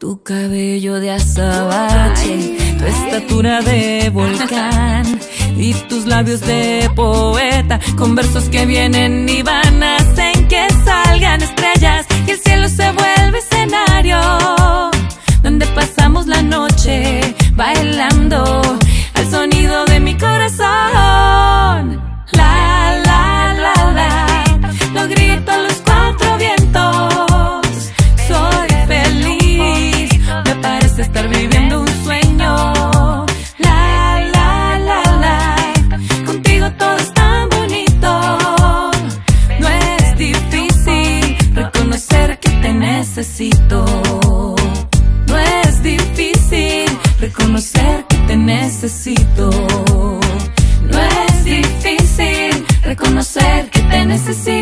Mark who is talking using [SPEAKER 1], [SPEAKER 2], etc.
[SPEAKER 1] Tu cabello de azabache, tu estatura de volcán y tus labios de poeta con versos que vienen necesito. No es difícil reconocer que te necesito. No es difícil reconocer que te necesito.